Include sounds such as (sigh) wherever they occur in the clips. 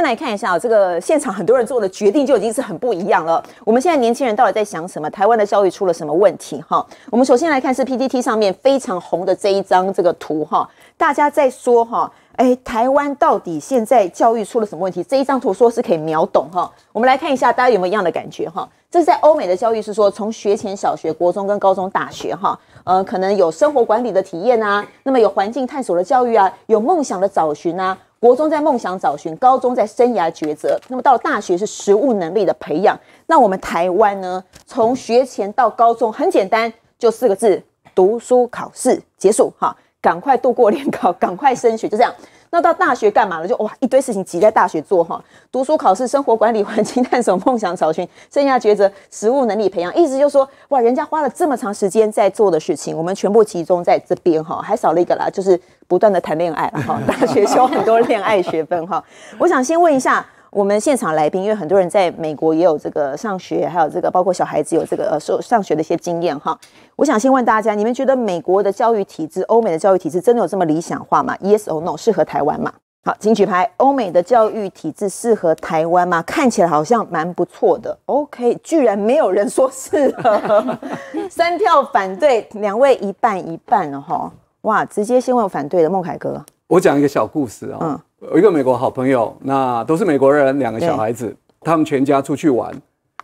先来看一下这个现场很多人做的决定就已经是很不一样了。我们现在年轻人到底在想什么？台湾的教育出了什么问题？哈，我们首先来看是 PPT 上面非常红的这一张这个图哈，大家在说哈，哎，台湾到底现在教育出了什么问题？这一张图说是可以秒懂哈。我们来看一下，大家有没有一样的感觉哈？这是在欧美的教育是说，从学前小学、国中跟高中、大学哈，呃，可能有生活管理的体验啊，那么有环境探索的教育啊，有梦想的找寻啊。国中在梦想找寻，高中在生涯抉择，那么到了大学是实务能力的培养。那我们台湾呢？从学前到高中很简单，就四个字：读书考试结束。哈，赶快度过联考，赶快升学，就这样。那到大学干嘛了？就哇一堆事情挤在大学做哈，读书考试、生活管理、环境探索、梦想找寻、剩下抉择、实务能力培养。意思就是说，哇，人家花了这么长时间在做的事情，我们全部集中在这边哈，还少了一个啦，就是不断的谈恋爱哈。大学修很多恋爱学分哈。(laughs) 我想先问一下。我们现场来宾，因为很多人在美国也有这个上学，还有这个包括小孩子有这个呃受上学的一些经验哈。我想先问大家，你们觉得美国的教育体制、欧美的教育体制真的有这么理想化吗？Yes or no？适合台湾吗？好，请举牌。欧美的教育体制适合台湾吗？看起来好像蛮不错的。OK，居然没有人说适合，(laughs) 三票反对，两位一半一半了哈。哇，直接先问反对的孟凯哥。我讲一个小故事啊。嗯。有一个美国好朋友，那都是美国人，两个小孩子，他们全家出去玩，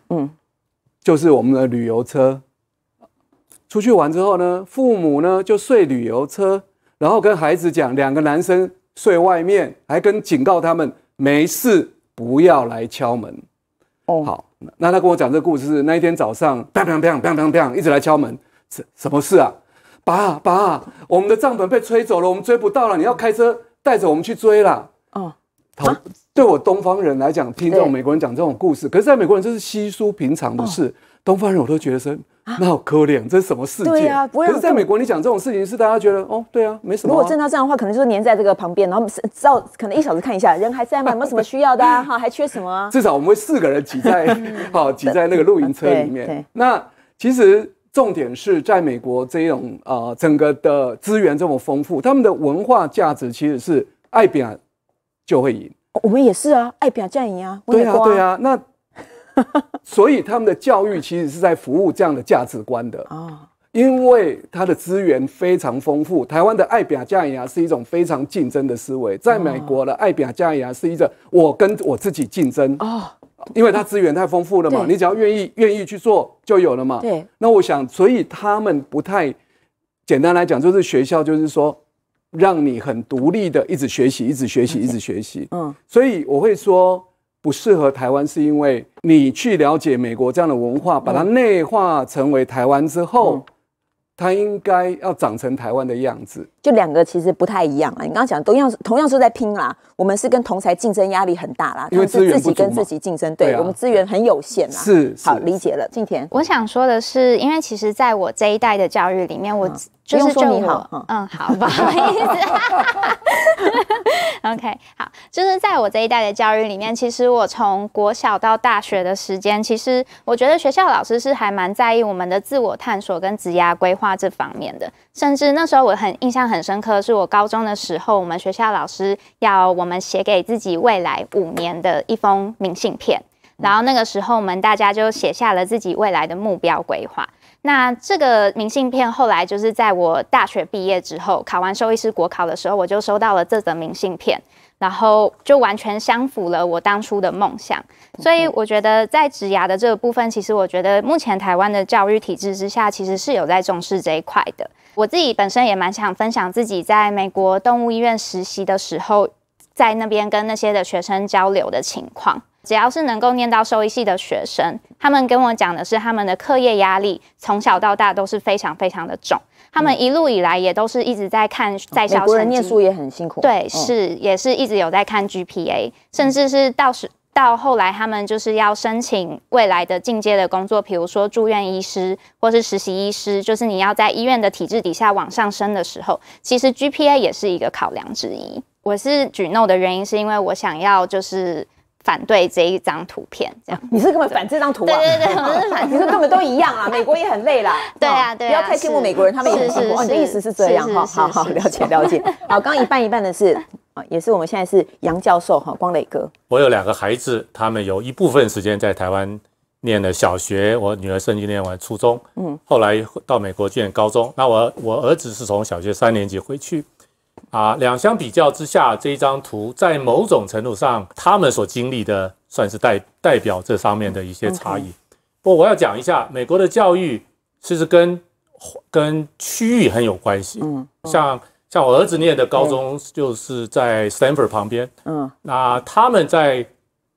嗯，就是我们的旅游车。出去玩之后呢，父母呢就睡旅游车，然后跟孩子讲，两个男生睡外面，还跟警告他们没事，不要来敲门。哦，好，那他跟我讲这个故事是那一天早上，砰砰砰砰砰砰，一直来敲门，什什么事啊？爸爸，我们的帐篷被吹走了，我们追不到了，你要开车。带着我们去追啦！哦，好，对我东方人来讲，听这种美国人讲这种故事，可是在美国人这是稀疏平常的事。东方人我都觉得说，那好可怜，这是什么世界？对啊，可是在美国你讲这种事情是大家觉得哦，对啊，没什么。如果真的这样的话，可能就是黏在这个旁边，然后知道可能一小时看一下人还在吗？有没有什么需要的啊？(laughs) 哈，还缺什么？至少我们会四个人挤在 (laughs) 好挤在那个露营车里面。那其实。重点是在美国这种呃整个的资源这么丰富，他们的文化价值其实是爱表就会赢。我们也是啊，爱表这样赢啊。对啊，对啊。那 (laughs) 所以他们的教育其实是在服务这样的价值观的啊，因为它的资源非常丰富。台湾的爱表加赢是一种非常竞争的思维，在美国的爱表加赢是一个我跟我自己竞争哦。因为它资源太丰富了嘛，你只要愿意愿意去做就有了嘛。对。那我想，所以他们不太简单来讲，就是学校就是说，让你很独立的一直学习，一直学习，一直学习。嗯。所以我会说不适合台湾，是因为你去了解美国这样的文化，把它内化成为台湾之后。它应该要长成台湾的样子，就两个其实不太一样啊。你刚刚讲同样同样是在拼啦，我们是跟同才竞争压力很大啦，因为是自己跟自己竞争，对我们资源很有限啊。是，好理解了。静田，我想说的是，因为其实在我这一代的教育里面，我。就是说你好，嗯，好，(laughs) 不好意思。(laughs) OK，好，就是在我这一代的教育里面，其实我从国小到大学的时间，其实我觉得学校老师是还蛮在意我们的自我探索跟职业规划画这方面的。甚至那时候我很印象很深刻，是我高中的时候，我们学校老师要我们写给自己未来五年的一封明信片，然后那个时候我们大家就写下了自己未来的目标规划。那这个明信片后来就是在我大学毕业之后，考完兽医师国考的时候，我就收到了这则明信片，然后就完全相符了我当初的梦想。所以我觉得在职牙的这个部分，其实我觉得目前台湾的教育体制之下，其实是有在重视这一块的。我自己本身也蛮想分享自己在美国动物医院实习的时候，在那边跟那些的学生交流的情况。只要是能够念到兽医系的学生，他们跟我讲的是他们的课业压力从小到大都是非常非常的重。他们一路以来也都是一直在看在校成绩。美国人念书也很辛苦。对，是也是一直有在看 GPA，甚至是到时到后来他们就是要申请未来的进阶的工作，比如说住院医师或是实习医师，就是你要在医院的体制底下往上升的时候，其实 GPA 也是一个考量之一。我是举 no 的原因是因为我想要就是。反对这一张图片，这样你是根本反这张图啊？对对对，我是反，(laughs) 你说根本都一样啊，(laughs) 美国也很累啦。(laughs) 对啊，对，不要太羡慕美国人，他们也很辛苦。你的意思是这样哈？好好了解了解。好，刚刚一半一半的是啊，也是我们现在是杨教授哈，光磊哥。我有两个孩子，他们有一部分时间在台湾念了小学，我女儿甚至念完初中，嗯，后来到美国念高中。那我我儿子是从小学三年级回去，啊，两相比较之下，这一张图在某种程度上，他们所经历的算是代代表这方面的一些差异。不过我要讲一下，美国的教育其实跟跟区域很有关系，嗯，像。像我儿子念的高中就是在 Stanford 旁边，嗯，那他们在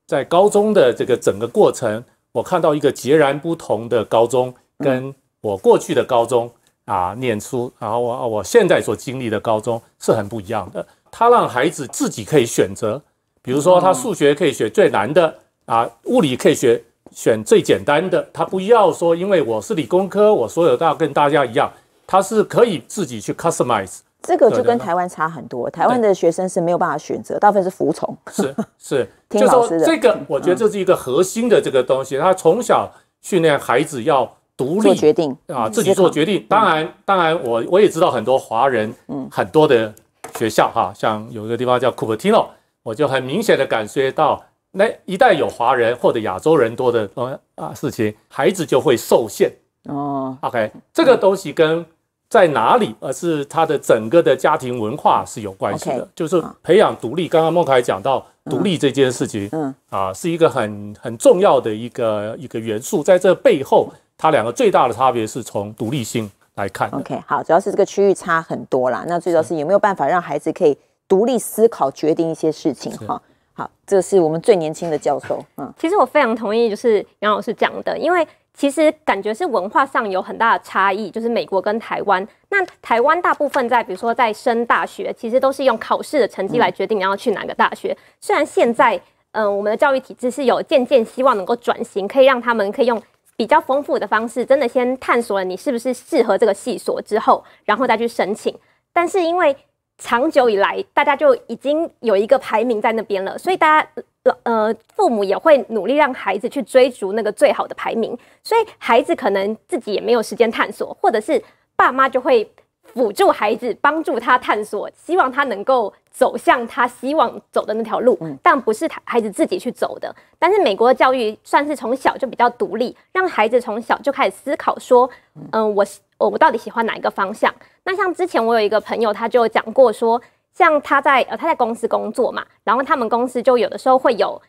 在高中的这个整个过程，我看到一个截然不同的高中，跟我过去的高中啊念书，然后我我现在所经历的高中是很不一样的。他让孩子自己可以选择，比如说他数学可以选最难的啊，物理可以选选最简单的，他不要说因为我是理工科，我所有都要跟大家一样，他是可以自己去 customize。这个就跟台湾差很多，台湾的学生是没有办法选择，大部分是服从。是是，(laughs) 听老师的。这个我觉得这是一个核心的这个东西，他从小训练孩子要独立做决定啊，自己做决定。当然，当然，我我也知道很多华人，嗯，很多的学校哈，像有一个地方叫 Cupertino，我就很明显的感觉到，那一旦有华人或者亚洲人多的啊事情，孩子就会受限。哦，OK，这个东西跟。在哪里？而是他的整个的家庭文化是有关系的，就是培养独立。刚刚孟凯讲到独立这件事情，嗯啊，是一个很很重要的一个一个元素。在这背后，它两个最大的差别是从独立性来看。OK，好，主要是这个区域差很多啦。那最主要是有没有办法让孩子可以独立思考、决定一些事情？哈，好，这是我们最年轻的教授。嗯，其实我非常同意，就是杨老师讲的，因为。其实感觉是文化上有很大的差异，就是美国跟台湾。那台湾大部分在比如说在升大学，其实都是用考试的成绩来决定你要去哪个大学。虽然现在，嗯，我们的教育体制是有渐渐希望能够转型，可以让他们可以用比较丰富的方式，真的先探索了你是不是适合这个系所之后，然后再去申请。但是因为长久以来，大家就已经有一个排名在那边了，所以大家老。呃，父母也会努力让孩子去追逐那个最好的排名，所以孩子可能自己也没有时间探索，或者是爸妈就会辅助孩子，帮助他探索，希望他能够走向他希望走的那条路，但不是他孩子自己去走的。但是美国的教育算是从小就比较独立，让孩子从小就开始思考说，嗯，我我我到底喜欢哪一个方向？那像之前我有一个朋友，他就讲过说。像他在呃他在公司工作嘛，然后他们公司就有的时候会有，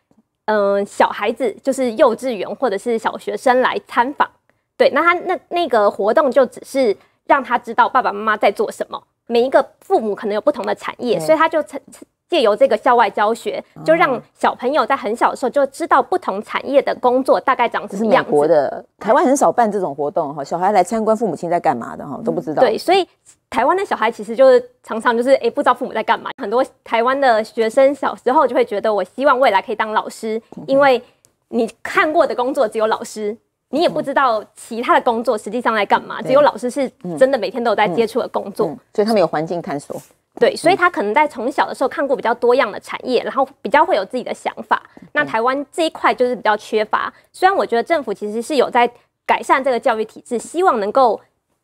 嗯小孩子就是幼稚园或者是小学生来参访，对，那他那那个活动就只是让他知道爸爸妈妈在做什么，每一个父母可能有不同的产业，所以他就趁借由这个校外教学，就让小朋友在很小的时候就知道不同产业的工作大概长什么样子。美国的台湾很少办这种活动哈，小孩来参观父母亲在干嘛的哈都不知道。对，所以。台湾的小孩其实就是常常就是哎，不知道父母在干嘛。很多台湾的学生小时候就会觉得，我希望未来可以当老师，因为你看过的工作只有老师，你也不知道其他的工作实际上在干嘛。只有老师是真的每天都有在接触的工作，所以他们有环境探索。对，所以他可能在从小的时候看过比较多样的产业，然后比较会有自己的想法。那台湾这一块就是比较缺乏。虽然我觉得政府其实是有在改善这个教育体制，希望能够。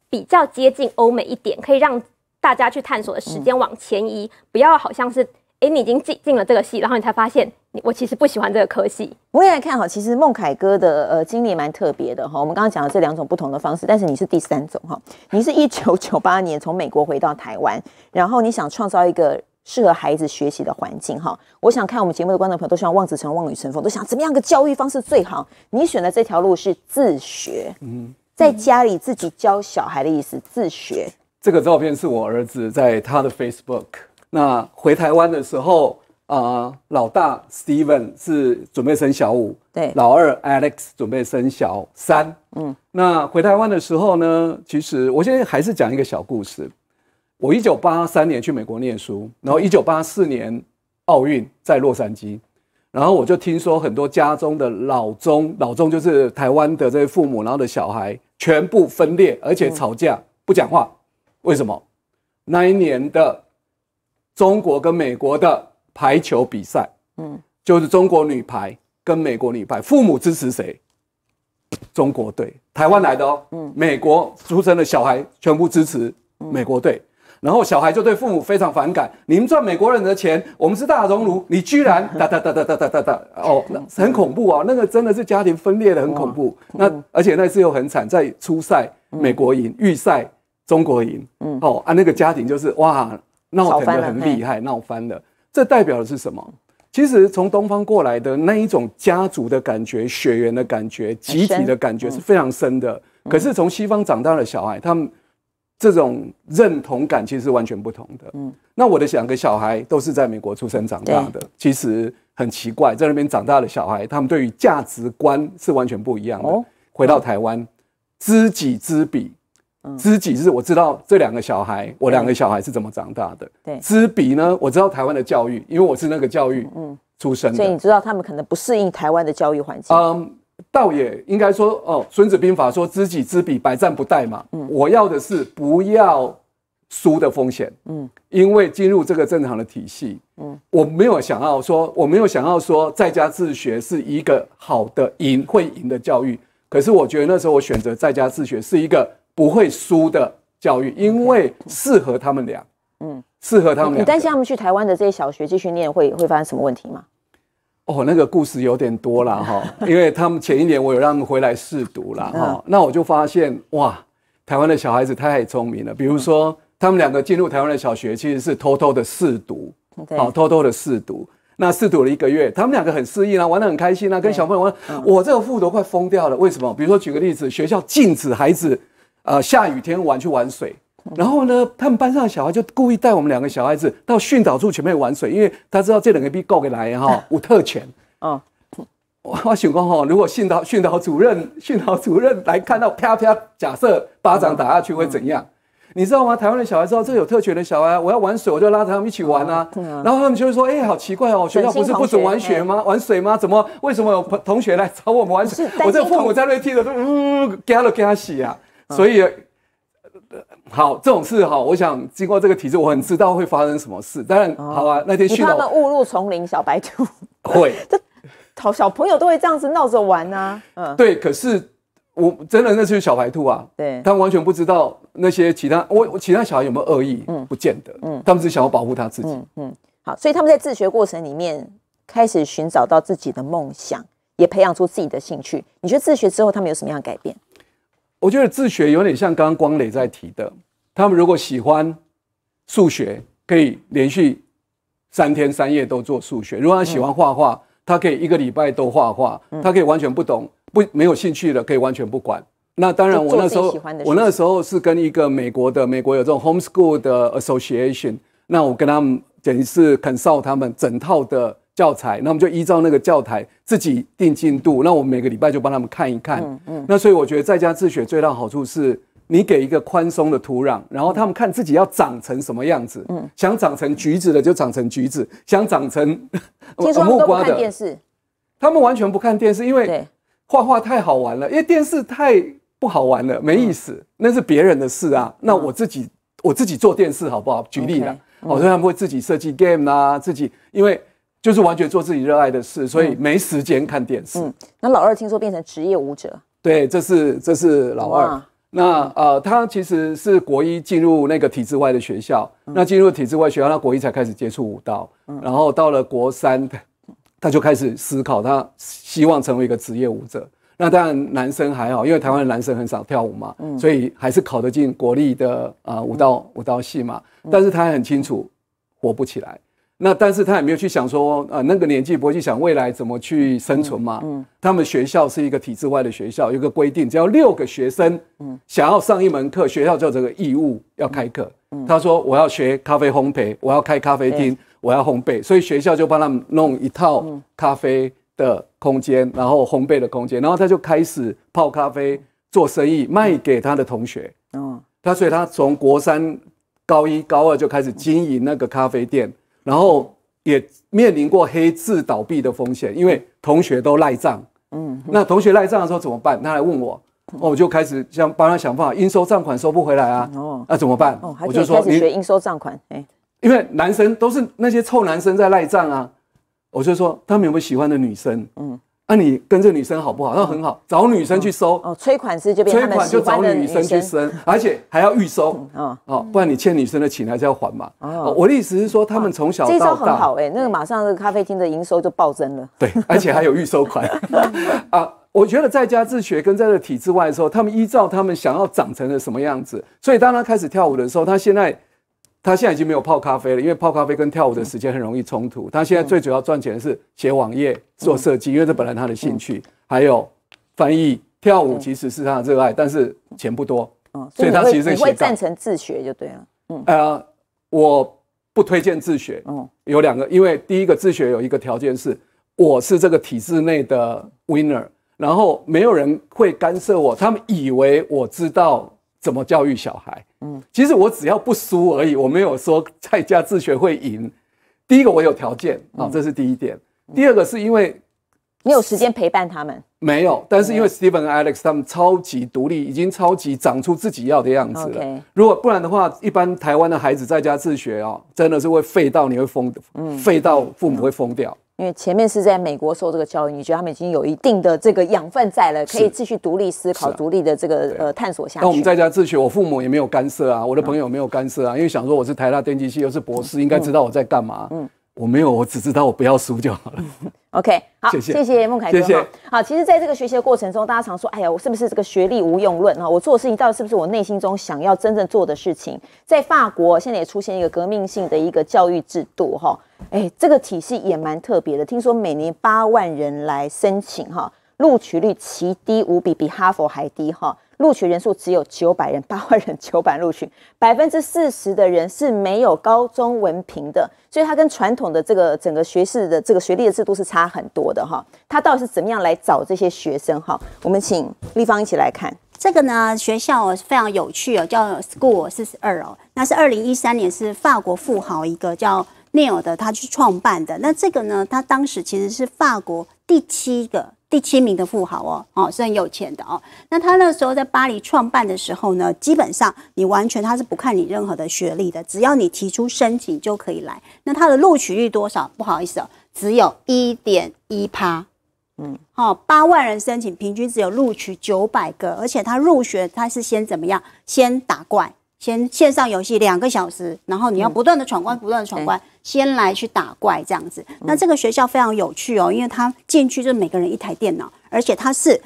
比较接近欧美一点，可以让大家去探索的时间往前移，不要好像是哎，你已经进进了这个系，然后你才发现你我其实不喜欢这个科系。我也来看哈，其实孟凯哥的呃经历蛮特别的哈。我们刚刚讲的这两种不同的方式，但是你是第三种哈。你是一九九八年从美国回到台湾，然后你想创造一个适合孩子学习的环境哈。我想看我们节目的观众朋友都希望望子成望女成凤，都想怎么样个教育方式最好。你选的这条路是自学，嗯。在家里自己教小孩的意思，自学。这个照片是我儿子在他的 Facebook。那回台湾的时候啊，老大 Steven 是准备生小五，对，老二 Alex 准备生小三。嗯，那回台湾的时候呢，其实我现在还是讲一个小故事。我一九八三年去美国念书，然后一九八四年奥运在洛杉矶。然后我就听说很多家中的老中，老中就是台湾的这些父母，然后的小孩全部分裂，而且吵架不讲话。为什么？那一年的中国跟美国的排球比赛，嗯，就是中国女排跟美国女排，父母支持谁？中国队，台湾来的哦，嗯，美国出生的小孩全部支持美国队。然后小孩就对父母非常反感。你们赚美国人的钱，我们是大熔炉，你居然哒 (laughs) 哒哒哒哒哒哒哒，哦，那很恐怖啊！那个真的是家庭分裂的，很恐怖。那而且那次又很惨，在初赛美国赢，预赛中国赢，嗯，哦啊，那个家庭就是哇，闹腾的很厉害，闹翻了。这代表的是什么？其实从东方过来的那一种家族的感觉、血缘的感觉、集体的感觉是非常深的。可是从西方长大的小孩，他们这种认同感其实是完全不同的。嗯，那我的两个小孩都是在美国出生长大的，其实很奇怪，在那边长大的小孩，他们对于价值观是完全不一样的。回到台湾，知己知彼。知己是我知道这两个小孩，我两个小孩是怎么长大的。对，知彼呢，我知道台湾的教育，因为我是那个教育嗯出身的，所以你知道他们可能不适应台湾的教育环境。嗯，倒也应该说哦，《孙子兵法》说知己知彼，百战不殆嘛。嗯，我要的是不要输的风险。嗯，因为进入这个正常的体系，嗯，我没有想要说，我没有想要说在家自学是一个好的赢会赢的教育。可是我觉得那时候我选择在家自学是一个。不会输的教育，因为适合他们俩。嗯，适合他们俩。你担心他们去台湾的这些小学继续念会会发生什么问题吗？哦，那个故事有点多了哈，(laughs) 因为他们前一年我有让他们回来试读了哈，那我就发现哇，台湾的小孩子太聪明了。比如说，他们两个进入台湾的小学，其实是偷偷的试读，好，偷偷的试读。那试读了一个月，他们两个很适应啊，玩得很开心啊，跟小朋友玩。我这个父母都快疯掉了，为什么？比如说举个例子，学校禁止孩子。呃，下雨天玩去玩水，然后呢，他们班上的小孩就故意带我们两个小孩子到训导处前面玩水，因为他知道这两个被告给来哈，(laughs) 有特权。嗯，我我想讲哈，如果训导训导主任训导主任来看到啪啪，假设巴掌打下去会怎样？你知道吗？台湾的小孩知道这有特权的小孩，我要玩水，我就拉着他们一起玩啊。然后他们就会说：“哎，好奇怪哦，学校不是不准玩水吗？玩水吗？怎么为什么有同学来找我们玩水？我这父母在那听着都呜，给他了给他洗啊。”所以，好这种事哈，我想经过这个体制，我很知道会发生什么事。当然，好啊，那天训他们误入丛林，小白兔 (laughs) 会，(laughs) 这好小朋友都会这样子闹着玩啊。嗯，对。可是我真的那是小白兔啊，对，他完全不知道那些其他我其他小孩有没有恶意，嗯，不见得，嗯，他们只想要保护他自己，嗯，好，所以他们在自学过程里面开始寻找到自己的梦想，也培养出自己的兴趣。你觉得自学之后他们有什么样的改变？我觉得自学有点像刚刚光磊在提的，他们如果喜欢数学，可以连续三天三夜都做数学；如果他喜欢画画，他可以一个礼拜都画画。他可以完全不懂、不没有兴趣的，可以完全不管。那当然，我那时候我那时候是跟一个美国的美国有这种 homeschool 的 association，那我跟他们等于是 consult 他们整套的。教材，那我们就依照那个教材自己定进度。那我们每个礼拜就帮他们看一看。嗯嗯。那所以我觉得在家自学最大好处是，你给一个宽松的土壤，然后他们看自己要长成什么样子。嗯。想长成橘子的就长成橘子，想长成 (laughs) (laughs) 木瓜的。电视。他们完全不看电视，因为画画太好玩了。因为电视太不好玩了，没意思。那是别人的事啊。那我自己我自己做电视好不好？举例了，我说他们会自己设计 game 啦，自己因为。就是完全做自己热爱的事，所以没时间看电视。嗯，那老二听说变成职业舞者，对，这是这是老二。那呃，他其实是国一进入那个体制外的学校，那进入体制外学校，他国一才开始接触舞蹈，然后到了国三，他就开始思考，他希望成为一个职业舞者。那当然男生还好，因为台湾的男生很少跳舞嘛，所以还是考得进国立的啊舞蹈舞蹈系嘛。但是他很清楚，活不起来。那但是他也没有去想说，呃，那个年纪不会去想未来怎么去生存嘛。嗯。他们学校是一个体制外的学校，有个规定，只要六个学生，嗯，想要上一门课，学校就这个义务要开课。嗯。他说我要学咖啡烘焙，我要开咖啡厅，我要烘焙，所以学校就帮他们弄一套咖啡的空间，然后烘焙的空间，然后他就开始泡咖啡做生意，卖给他的同学。嗯。他所以他从国三、高一、高二就开始经营那个咖啡店。然后也面临过黑字倒闭的风险，因为同学都赖账。嗯，那同学赖账的时候怎么办？他来问我，我就开始想帮他想办法，应收账款收不回来啊。哦，那怎么办？我就说你学应收账款。哎，因为男生都是那些臭男生在赖账啊。我就说他们有没有喜欢的女生？嗯，啊，你跟这女生好不好？那很好，找女生去收。哦，催款师就变催款就找女生去生，(laughs) 而且还要预收。嗯哦，不然你欠女生的钱还是要还嘛。哦，我的意思是说，他们从小这一招，很好哎、那个马上这个咖啡厅的营收就暴增了。对，而且还有预收款 (laughs) 啊。我觉得在家自学跟在这个体制外的时候，他们依照他们想要长成的什么样子，所以当他开始跳舞的时候，他现在他现在已经没有泡咖啡了，因为泡咖啡跟跳舞的时间很容易冲突。他现在最主要赚钱的是写网页、做设计，因为这本来他的兴趣，还有翻译。跳舞其实是他的热爱，但是钱不多，嗯，所以他其实会赞成自学就对了。嗯呃，我不推荐自学。嗯有两个，因为第一个自学有一个条件是，我是这个体制内的 winner，然后没有人会干涉我，他们以为我知道怎么教育小孩。嗯，其实我只要不输而已，我没有说在家自学会赢。第一个我有条件啊，这是第一点。第二个是因为你有时间陪伴他们。没有，但是因为 Steven 和 Alex 他们超级独立，已经超级长出自己要的样子了。如果不然的话，一般台湾的孩子在家自学哦，真的是会废到你会疯，废到父母会疯掉。因为前面是在美国受这个教育，你觉得他们已经有一定的这个养分在了，可以继续独立思考、独立的这个呃探索下去。那我们在家自学，我父母也没有干涉啊，我的朋友没有干涉啊，因为想说我是台大电机系，又是博士，应该知道我在干嘛。嗯，我没有，我只知道我不要输就好了。(laughs) OK，好，谢谢谢谢孟凯哥谢谢哈。好，其实，在这个学习的过程中，大家常说，哎呀，我是不是这个学历无用论哈？我做的事情到底是不是我内心中想要真正做的事情？在法国，现在也出现一个革命性的一个教育制度哈。哎，这个体系也蛮特别的，听说每年八万人来申请哈，录取率奇低无比，比哈佛还低哈。录取人数只有九百人，八万人九百录取，百分之四十的人是没有高中文凭的，所以它跟传统的这个整个学士的这个学历的制度是差很多的哈。他到底是怎么样来找这些学生哈？我们请立方一起来看。这个呢，学校非常有趣哦，叫 School 四十二哦，那是二零一三年是法国富豪一个叫 Neil 的他去创办的。那这个呢，他当时其实是法国第七个第七名的富豪哦，哦是很有钱的哦。那他那时候在巴黎创办的时候呢，基本上你完全他是不看你任何的学历的，只要你提出申请就可以来。那他的录取率多少？不好意思哦，只有一点一趴。哦，八万人申请，平均只有录取九百个，而且他入学他是先怎么样？先打怪，先线上游戏两个小时，然后你要不断的闯关，不断的闯关，先来去打怪这样子。那这个学校非常有趣哦，因为它进去就是每个人一台电脑，而且它是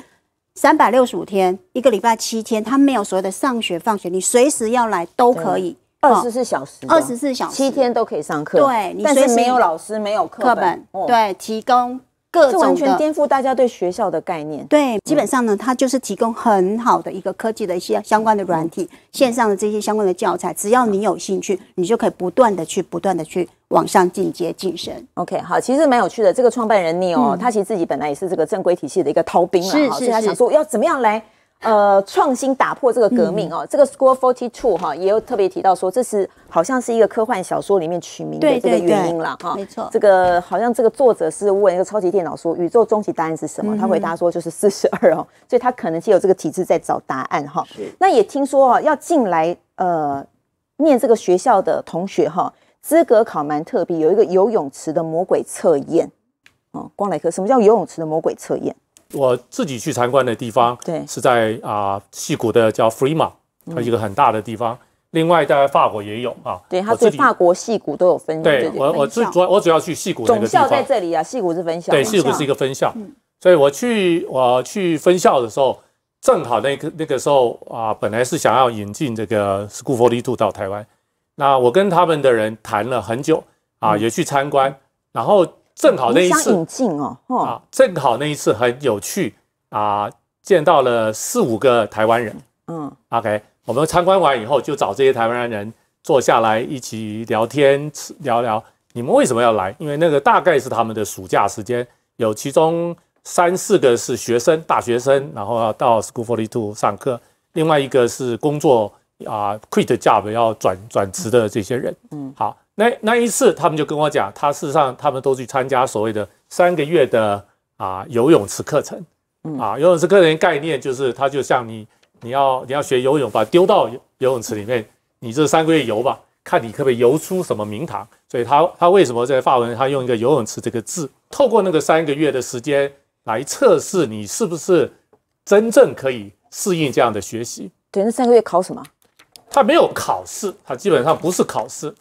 三百六十五天，一个礼拜七天，它没有所谓的上学放学，你随时要来都可以。二哦十四小时，二十四小时。七天都可以上课。对你随时但是没有老师，没有课课本，哦，对，提供各这完。全颠覆大家对学校的概念。对，基本上呢，它就是提供很好的一个科技的一些相关的软体、线上的这些相关的教材，只要你有兴趣，你就可以不断的去、不断的去往上进阶晋升。OK，好，其实蛮有趣的。这个创办人 Neil，、他其实自己本来也是这个正规体系的一个逃兵了所以他想说要怎么样来呃创新打破这个革命哦。这个 School Forty Two 哈也有特别提到说，这是好像是一个科幻小说里面取名的对这个原因啦哈。没错这个好像这个作者是问一个超级电脑说宇宙终极答案是什么，他回答说就是四十二哦，所以他可能是有这个体制在找答案哈。那也听说哦要进来呃念这个学校的同学哈。资格考蛮特别，有一个游泳池的魔鬼测验。哦，光来科，什么叫游泳池的魔鬼测验？我自己去参观的地方，对。是在啊戏谷的叫 Freema，它一个很大的地方。另外在法国也有啊，对，它对法国戏谷都有分。对我我最主要我主要去戏谷总校在，这里啊，戏谷是分校。对，分戏谷是一个分校，所以我去我去分校的时候，正好那个那个时候啊，本来是想要引进这个 School Forty Two 到台湾，那我跟他们的人谈了很久啊，也去参观，然后正好那一次引进哦，哦，啊，正好那一次很有趣啊，见到了四五个台湾人。嗯，OK，我们参观完以后，就找这些台湾人坐下来一起聊天，聊聊你们为什么要来？因为那个大概是他们的暑假时间，有其中三四个是学生，大学生，然后要到 School Forty Two 上课，另外一个是工作啊、quit job 要转转职的这些人。嗯，好，那那一次他们就跟我讲，他事实上他们都去参加所谓的三个月的啊游泳池课程。啊，游泳池课程概念就是，它就像你你要你要学游泳，把它丢到游游泳池里面，你这三个月游吧，看你可不可以游出什么名堂。所以他他为什么在法文他用一个游泳池这个字？透过那个三个月的时间，来测试你是不是真正可以适应这样的学习。对，那三个月考什么？他没有考试，他基本上不是考试。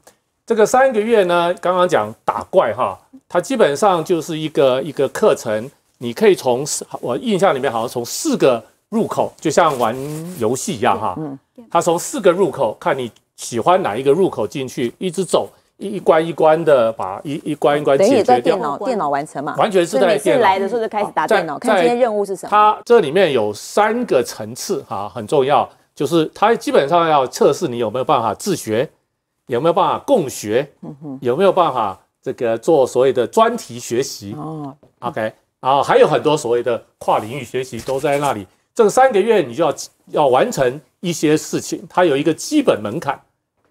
这个三个月呢，刚刚讲打怪哈，它基本上就是一个一个课程，你可以从我印象里面好像从四个入口，就像玩游戏一样哈。嗯。它从四个入口，看你喜欢哪一个入口进去，一直走。一关一关的把一一关一关解决掉，电脑电脑完成嘛？完全是在电脑。来的时候就开始打电脑，看今天任务是什么。它这里面有三个层次哈，很重要，就是它基本上要测试你有没有办法自学，有没有办法共学，有没有办法这个做所谓的专题学习。哦，OK，然后还有很多所谓的跨领域学习都在那里。这三个月你就要要完成一些事情，它有一个基本门槛。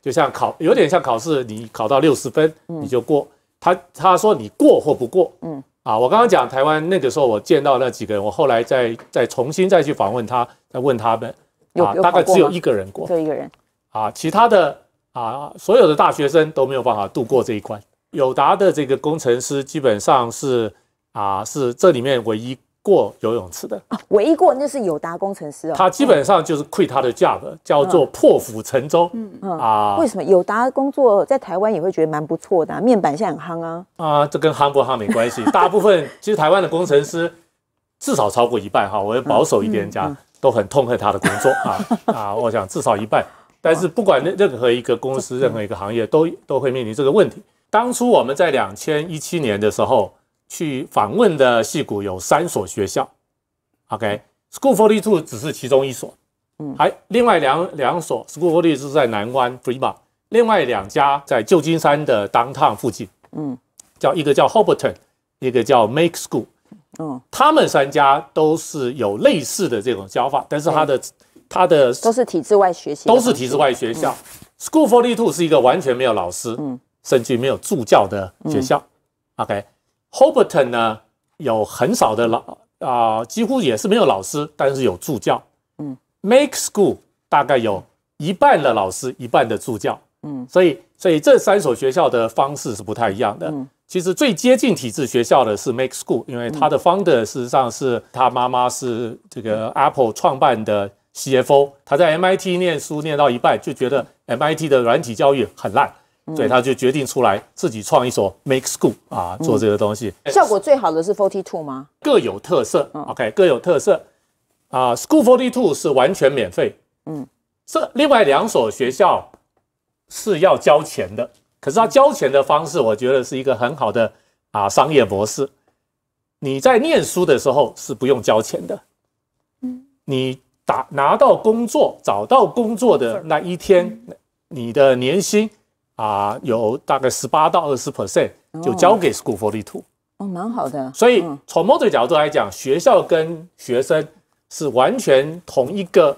就像考有点像考试，你考到六十分你就过。他他说你过或不过，嗯啊，我刚刚讲台湾那个时候我见到那几个人，我后来再再重新再去访问他，再问他们啊，大概只有一个人过，只有一个人啊，其他的啊所有的大学生都没有办法度过这一关。友达的这个工程师基本上是啊是这里面唯一。过游泳池的啊，唯一过那是友达工程师哦。他基本上就是 quit 他的价格叫做破釜沉舟。嗯嗯啊，为什么友达工作在台湾也会觉得蛮不错的？面板现在很夯啊。啊，这跟夯不夯没关系。大部分其实台湾的工程师至少超过一半哈，我要保守一点讲，都很痛恨他的工作啊啊，我想至少一半。但是不管任任何一个公司、任何一个行业，都都会面临这个问题。当初我们在两千一七年的时候。去访问的戏谷有三所学校，OK，School Forty Two 只是其中一所，嗯，还另外两两所 School Forty Two 在南湾 Freeman，另外两家在旧金山的 Downtown 附近，嗯，叫一个叫 Hobarton，一个叫 Make School，嗯，他们三家都是有类似的这种教法，但是它的它的都是体制外学习，都是体制外学校，School Forty Two 是一个完全没有老师，嗯，甚至没有助教的学校。OK，Hobarton 呢有很少的老啊，几乎也是没有老师，但是有助教。嗯，Make School 大概有一半的老师，一半的助教。嗯，所以所以这三所学校的方式是不太一样的。嗯，其实最接近体制学校的是 Make School，因为他的 founder 事实上是他妈妈是这个 Apple 创办的 CFO，他在 MIT 念书念到一半就觉得 MIT 的软体教育很烂。所以他就决定出来自己创一所 Make School 啊，做这个东西。效果最好的是 Forty Two 吗？各有特色。OK，各有特色。啊，School Forty Two 是完全免费。嗯，这另外两所学校是要交钱的。可是他交钱的方式，我觉得是一个很好的啊商业模式。你在念书的时候是不用交钱的。嗯，你打拿到工作、找到工作的那一天，你的年薪。啊，有大概十八到二十 percent 就交给 School Forty Two，哦，蛮好的。所以从某种角度来讲，学校跟学生是完全同一个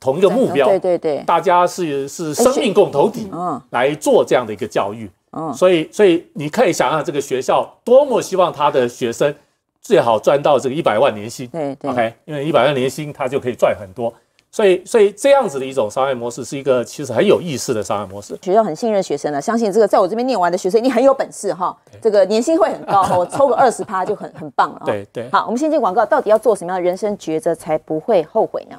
同一个目标，对对对，大家是是生命共同体，嗯，来做这样的一个教育，嗯，所以所以你可以想象这个学校多么希望他的学生最好赚到这个一百万年薪，对对，OK，因为一百万年薪他就可以赚很多。所以，所以这样子的一种商业模式是一个其实很有意思的商业模式。学校很信任学生了，相信这个在我这边念完的学生，一定很有本事哈，这个年薪会很高，(laughs) 我抽个二十趴就很很棒了。对对。好，我们先进广告，到底要做什么样的人生抉择才不会后悔呢？